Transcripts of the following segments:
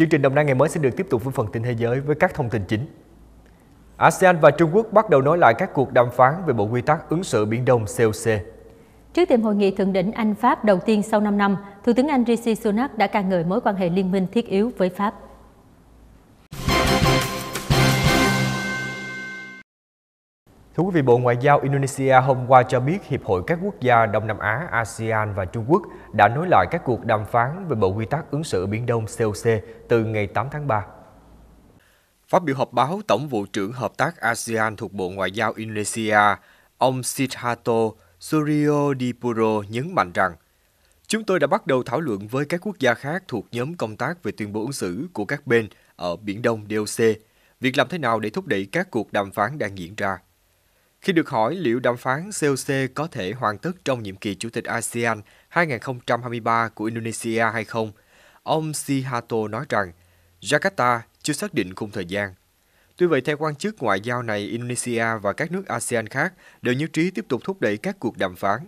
Chương trình Đồng Nai ngày mới sẽ được tiếp tục với phần tin thế giới với các thông tin chính. ASEAN và Trung Quốc bắt đầu nối lại các cuộc đàm phán về bộ quy tắc ứng xử Biển Đông COC. Trước thềm hội nghị thượng đỉnh Anh-Pháp đầu tiên sau 5 năm, Thủ tướng Anh Rishi Sunak đã ca ngợi mối quan hệ liên minh thiết yếu với Pháp. Thưa quý vị, Bộ Ngoại giao Indonesia hôm qua cho biết Hiệp hội các quốc gia Đông Nam Á, ASEAN và Trung Quốc đã nối lại các cuộc đàm phán về Bộ Quy tắc ứng xử Biển Đông COC từ ngày 8 tháng 3. Phát biểu họp báo, Tổng vụ trưởng Hợp tác ASEAN thuộc Bộ Ngoại giao Indonesia, ông Sidharto Suryo Dipuro nhấn mạnh rằng Chúng tôi đã bắt đầu thảo luận với các quốc gia khác thuộc nhóm công tác về tuyên bố ứng xử của các bên ở Biển Đông DOC, việc làm thế nào để thúc đẩy các cuộc đàm phán đang diễn ra. Khi được hỏi liệu đàm phán COC có thể hoàn tất trong nhiệm kỳ Chủ tịch ASEAN 2023 của Indonesia hay không, ông Sihato nói rằng Jakarta chưa xác định khung thời gian. Tuy vậy, theo quan chức ngoại giao này, Indonesia và các nước ASEAN khác đều nhất trí tiếp tục thúc đẩy các cuộc đàm phán.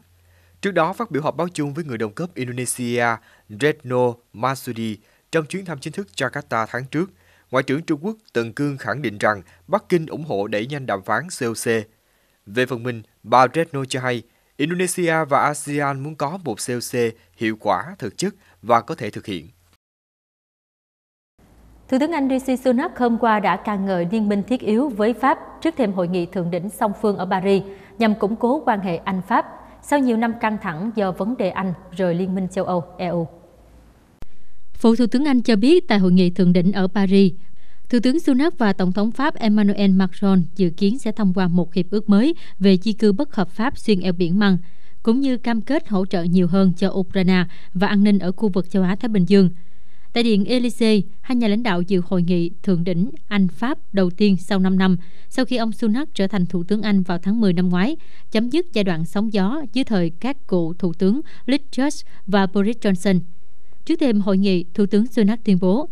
Trước đó, phát biểu họp báo chung với người đồng cấp Indonesia Retno Masudi trong chuyến thăm chính thức Jakarta tháng trước, Ngoại trưởng Trung Quốc Tần Cương khẳng định rằng Bắc Kinh ủng hộ đẩy nhanh đàm phán COC về phần mình, bà Retno cho hay, Indonesia và ASEAN muốn có một COC hiệu quả, thực chất và có thể thực hiện. Thủ tướng Anh Rishi Sunak hôm qua đã ca ngợi liên minh thiết yếu với Pháp trước thềm hội nghị thượng đỉnh song phương ở Paris nhằm củng cố quan hệ Anh-Pháp sau nhiều năm căng thẳng do vấn đề Anh rời Liên minh châu Âu EU. Phủ Thủ tướng Anh cho biết tại hội nghị thượng đỉnh ở Paris, Thủ tướng Sunak và Tổng thống Pháp Emmanuel Macron dự kiến sẽ thông qua một hiệp ước mới về di cư bất hợp pháp xuyên eo biển Măng, cũng như cam kết hỗ trợ nhiều hơn cho Ukraine và an ninh ở khu vực châu Á-Thái Bình Dương. Tại Điện Elysee, hai nhà lãnh đạo dự hội nghị thượng đỉnh Anh-Pháp đầu tiên sau 5 năm, sau khi ông Sunak trở thành Thủ tướng Anh vào tháng 10 năm ngoái, chấm dứt giai đoạn sóng gió dưới thời các cựu Thủ tướng Liz Truss và Boris Johnson. Trước thêm hội nghị, Thủ tướng Sunak tuyên bố,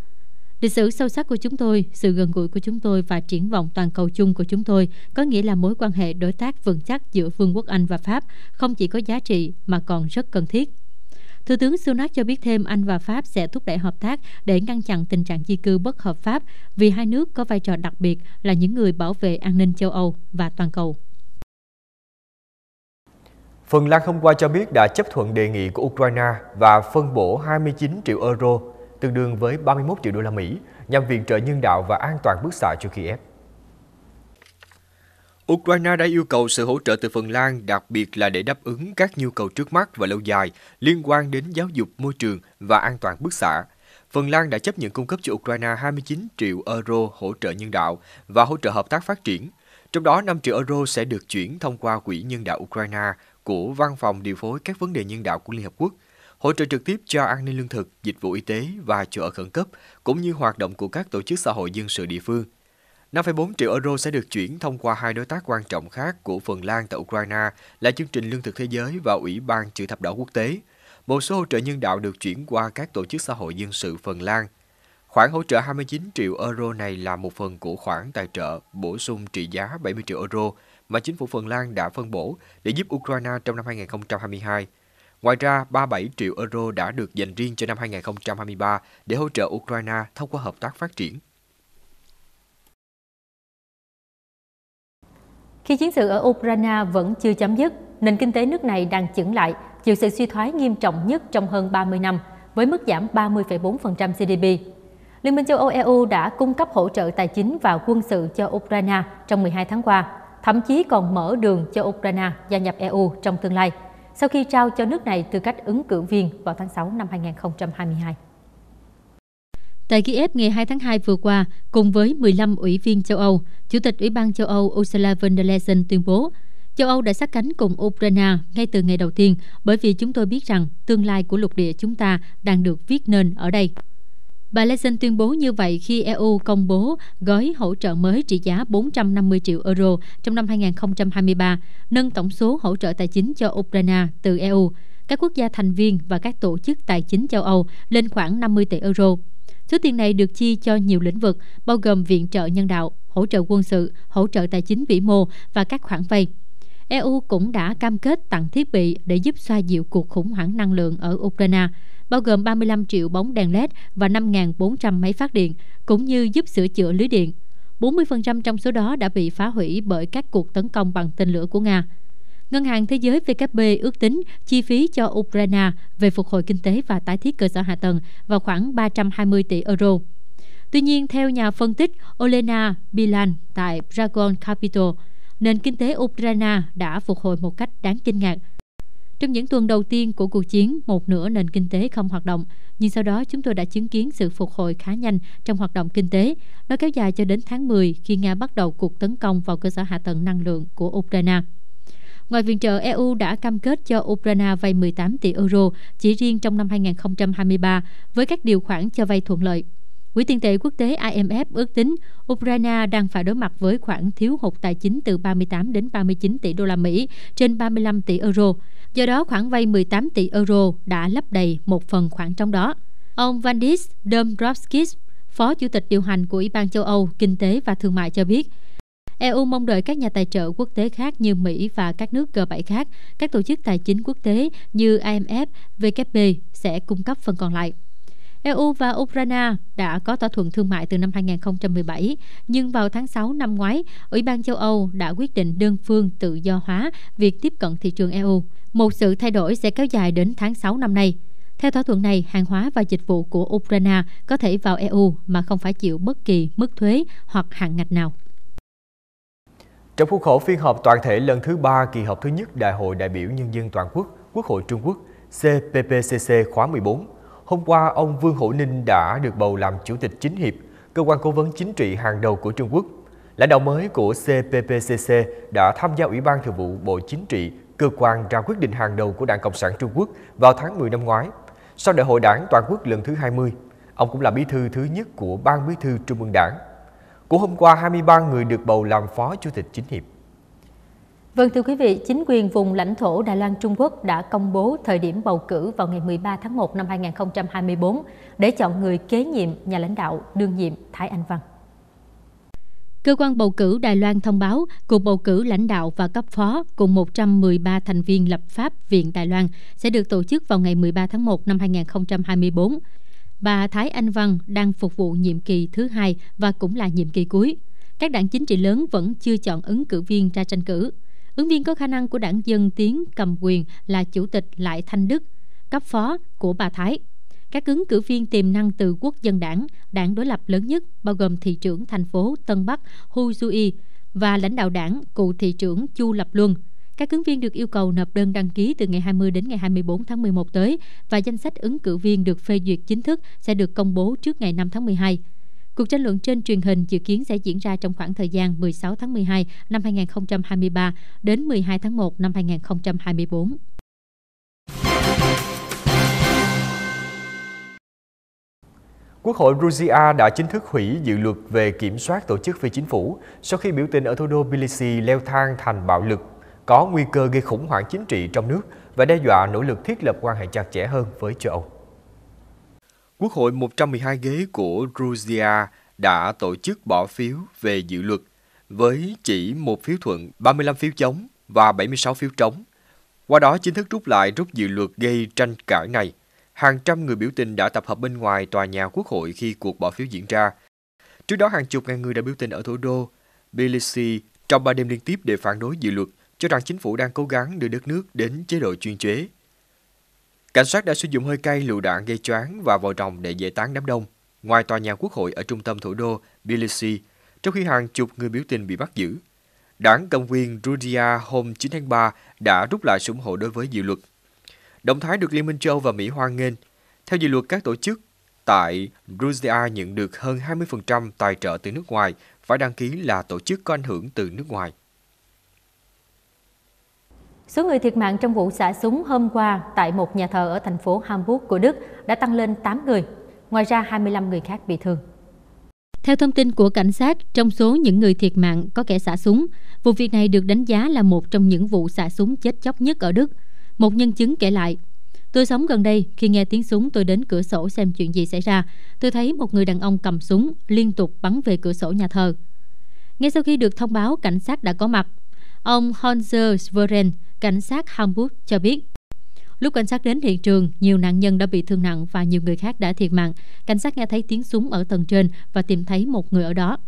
Lịch sử sâu sắc của chúng tôi, sự gần gũi của chúng tôi và triển vọng toàn cầu chung của chúng tôi có nghĩa là mối quan hệ đối tác vững chắc giữa Vương quốc Anh và Pháp không chỉ có giá trị mà còn rất cần thiết. Thủ tướng Sunak cho biết thêm Anh và Pháp sẽ thúc đẩy hợp tác để ngăn chặn tình trạng di cư bất hợp pháp vì hai nước có vai trò đặc biệt là những người bảo vệ an ninh châu Âu và toàn cầu. Phần Lan hôm qua cho biết đã chấp thuận đề nghị của Ukraine và phân bổ 29 triệu euro tương đương với 31 triệu đô la Mỹ, nhằm viện trợ nhân đạo và an toàn bức xạ cho Kiev. Ukraine đã yêu cầu sự hỗ trợ từ Phần Lan, đặc biệt là để đáp ứng các nhu cầu trước mắt và lâu dài liên quan đến giáo dục, môi trường và an toàn bức xạ. Phần Lan đã chấp nhận cung cấp cho Ukraine 29 triệu euro hỗ trợ nhân đạo và hỗ trợ hợp tác phát triển. Trong đó 5 triệu euro sẽ được chuyển thông qua Quỹ Nhân đạo Ukraine của Văn phòng điều phối các vấn đề nhân đạo của Liên Hợp Quốc – hỗ trợ trực tiếp cho an ninh lương thực, dịch vụ y tế và chỗ ở khẩn cấp, cũng như hoạt động của các tổ chức xã hội dân sự địa phương. 5,4 triệu euro sẽ được chuyển thông qua hai đối tác quan trọng khác của Phần Lan tại Ukraine là chương trình Lương thực Thế giới và Ủy ban Chữ thập đỏ quốc tế. Một số hỗ trợ nhân đạo được chuyển qua các tổ chức xã hội dân sự Phần Lan. Khoản hỗ trợ 29 triệu euro này là một phần của khoản tài trợ bổ sung trị giá 70 triệu euro mà chính phủ Phần Lan đã phân bổ để giúp Ukraine trong năm 2022 Ngoài ra, 37 triệu euro đã được dành riêng cho năm 2023 để hỗ trợ Ukraine thông qua hợp tác phát triển. Khi chiến sự ở Ukraine vẫn chưa chấm dứt, nền kinh tế nước này đang chững lại, chịu sự suy thoái nghiêm trọng nhất trong hơn 30 năm, với mức giảm 30,4% GDP. Liên minh châu Âu EU đã cung cấp hỗ trợ tài chính và quân sự cho Ukraine trong 12 tháng qua, thậm chí còn mở đường cho Ukraine gia nhập EU trong tương lai – sau khi trao cho nước này tư cách ứng cử viên vào tháng 6 năm 2022. Tại Kiev ngày 2 tháng 2 vừa qua, cùng với 15 ủy viên châu Âu, Chủ tịch Ủy ban châu Âu Ursula von der Leyen tuyên bố châu Âu đã sát cánh cùng Ukraine ngay từ ngày đầu tiên bởi vì chúng tôi biết rằng tương lai của lục địa chúng ta đang được viết nên ở đây. Bà Leyen tuyên bố như vậy khi EU công bố gói hỗ trợ mới trị giá 450 triệu euro trong năm 2023, nâng tổng số hỗ trợ tài chính cho Ukraine từ EU, các quốc gia thành viên và các tổ chức tài chính châu Âu lên khoảng 50 tỷ euro. Số tiền này được chi cho nhiều lĩnh vực, bao gồm viện trợ nhân đạo, hỗ trợ quân sự, hỗ trợ tài chính vĩ mô và các khoản vay. EU cũng đã cam kết tặng thiết bị để giúp xoa dịu cuộc khủng hoảng năng lượng ở Ukraine bao gồm 35 triệu bóng đèn LED và 5.400 máy phát điện, cũng như giúp sửa chữa lưới điện. 40% trong số đó đã bị phá hủy bởi các cuộc tấn công bằng tên lửa của Nga. Ngân hàng Thế giới WKP ước tính chi phí cho Ukraine về phục hồi kinh tế và tái thiết cơ sở hạ tầng vào khoảng 320 tỷ euro. Tuy nhiên, theo nhà phân tích Olena Bilan tại Dragon Capital, nền kinh tế Ukraine đã phục hồi một cách đáng kinh ngạc. Trong những tuần đầu tiên của cuộc chiến, một nửa nền kinh tế không hoạt động, nhưng sau đó chúng tôi đã chứng kiến sự phục hồi khá nhanh trong hoạt động kinh tế. Nó kéo dài cho đến tháng 10 khi Nga bắt đầu cuộc tấn công vào cơ sở hạ tầng năng lượng của Ukraine. Ngoài viện trợ, EU đã cam kết cho Ukraine vay 18 tỷ euro chỉ riêng trong năm 2023 với các điều khoản cho vay thuận lợi. Quỹ tiền tệ quốc tế IMF ước tính Ukraine đang phải đối mặt với khoản thiếu hụt tài chính từ 38 đến 39 tỷ đô la Mỹ trên 35 tỷ euro. Do đó, khoản vay 18 tỷ euro đã lấp đầy một phần khoản trong đó. Ông Vandis Dombrovskis, Phó Chủ tịch điều hành của Ủy ban châu Âu Kinh tế và Thương mại cho biết, EU mong đợi các nhà tài trợ quốc tế khác như Mỹ và các nước G7 khác, các tổ chức tài chính quốc tế như IMF, WB sẽ cung cấp phần còn lại. EU và Ukraine đã có thỏa thuận thương mại từ năm 2017, nhưng vào tháng 6 năm ngoái, Ủy ban châu Âu đã quyết định đơn phương tự do hóa việc tiếp cận thị trường EU. Một sự thay đổi sẽ kéo dài đến tháng 6 năm nay. Theo thỏa thuận này, hàng hóa và dịch vụ của Ukraine có thể vào EU mà không phải chịu bất kỳ mức thuế hoặc hạn ngạch nào. Trong khuôn khổ phiên họp toàn thể lần thứ ba kỳ họp thứ nhất Đại hội đại biểu Nhân dân Toàn quốc Quốc hội Trung Quốc CPPCC khóa 14, hôm qua ông Vương Hữu Ninh đã được bầu làm Chủ tịch Chính hiệp, cơ quan cố vấn chính trị hàng đầu của Trung Quốc. Lãnh đạo mới của CPPCC đã tham gia Ủy ban Thường vụ Bộ Chính trị, cơ quan ra quyết định hàng đầu của Đảng Cộng sản Trung Quốc vào tháng 10 năm ngoái. Sau đại hội đảng toàn quốc lần thứ 20, ông cũng là bí thư thứ nhất của Ban bí thư Trung ương Đảng. Của hôm qua, 23 người được bầu làm Phó Chủ tịch Chính hiệp. Vâng thưa quý vị, chính quyền vùng lãnh thổ Đài Loan Trung Quốc đã công bố thời điểm bầu cử vào ngày 13 tháng 1 năm 2024 để chọn người kế nhiệm nhà lãnh đạo đương nhiệm Thái Anh Văn. Cơ quan bầu cử Đài Loan thông báo cuộc bầu cử lãnh đạo và cấp phó cùng 113 thành viên lập pháp Viện Đài Loan sẽ được tổ chức vào ngày 13 tháng 1 năm 2024 bà Thái Anh Văn đang phục vụ nhiệm kỳ thứ hai và cũng là nhiệm kỳ cuối. Các đảng chính trị lớn vẫn chưa chọn ứng cử viên ra tranh cử. Ứng viên có khả năng của đảng Dân Tiến cầm quyền là Chủ tịch Lại Thanh Đức, cấp phó của bà Thái. Các ứng cử viên tiềm năng từ Quốc dân đảng, đảng đối lập lớn nhất bao gồm thị trưởng thành phố Tân Bắc Hu Duy và lãnh đạo đảng cựu thị trưởng Chu Lập Luân – các ứng viên được yêu cầu nộp đơn đăng ký từ ngày 20 đến ngày 24 tháng 11 tới và danh sách ứng cử viên được phê duyệt chính thức sẽ được công bố trước ngày 5 tháng 12. Cuộc tranh luận trên truyền hình dự kiến sẽ diễn ra trong khoảng thời gian 16 tháng 12 năm 2023 đến 12 tháng 1 năm 2024. Quốc hội Georgia đã chính thức hủy dự luật về kiểm soát tổ chức phi chính phủ sau khi biểu tình ở thủ đô Tbilisi leo thang thành bạo lực, có nguy cơ gây khủng hoảng chính trị trong nước và đe dọa nỗ lực thiết lập quan hệ chặt chẽ hơn với châu Âu. Quốc hội 112 ghế của Georgia đã tổ chức bỏ phiếu về dự luật với chỉ một phiếu thuận, 35 phiếu chống và 76 phiếu trống. Qua đó chính thức rút lại rút dự luật gây tranh cãi này. Hàng trăm người biểu tình đã tập hợp bên ngoài tòa nhà quốc hội khi cuộc bỏ phiếu diễn ra. Trước đó hàng chục ngàn người đã biểu tình ở thủ đô Tbilisi trong ba đêm liên tiếp để phản đối dự luật cho rằng chính phủ đang cố gắng đưa đất nước đến chế độ chuyên chế. Cảnh sát đã sử dụng hơi cay lựu đạn gây choáng và vòi rồng để giải tán đám đông ngoài tòa nhà quốc hội ở trung tâm thủ đô Tbilisi, trong khi hàng chục người biểu tình bị bắt giữ. Đảng cầm quyền Georgia hôm 9 tháng 3 đã rút lại sự ủng hộ đối với dự luật. Động thái được Liên minh châu và Mỹ hoan nghênh. Theo dự luật, các tổ chức tại Georgia nhận được hơn 20% tài trợ từ nước ngoài phải đăng ký là tổ chức có ảnh hưởng từ nước ngoài. Số người thiệt mạng trong vụ xả súng hôm qua tại một nhà thờ ở thành phố Hamburg của Đức đã tăng lên 8 người, ngoài ra 25 người khác bị thương. Theo thông tin của cảnh sát, trong số những người thiệt mạng có kẻ xả súng, vụ việc này được đánh giá là một trong những vụ xả súng chết chóc nhất ở Đức. Một nhân chứng kể lại, Tôi sống gần đây, khi nghe tiếng súng tôi đến cửa sổ xem chuyện gì xảy ra. Tôi thấy một người đàn ông cầm súng liên tục bắn về cửa sổ nhà thờ. Ngay sau khi được thông báo cảnh sát đã có mặt, ông Hanser Sveren, cảnh sát Hamburg cho biết. Lúc cảnh sát đến hiện trường, nhiều nạn nhân đã bị thương nặng và nhiều người khác đã thiệt mạng. Cảnh sát nghe thấy tiếng súng ở tầng trên và tìm thấy một người ở đó.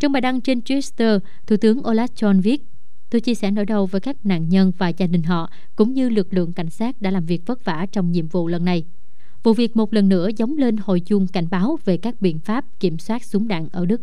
Trong bài đăng trên Twitter, Thủ tướng Olaf Scholz viết Tôi chia sẻ nỗi đau với các nạn nhân và gia đình họ, cũng như lực lượng cảnh sát đã làm việc vất vả trong nhiệm vụ lần này. Vụ việc một lần nữa giống lên hồi chuông cảnh báo về các biện pháp kiểm soát súng đạn ở Đức.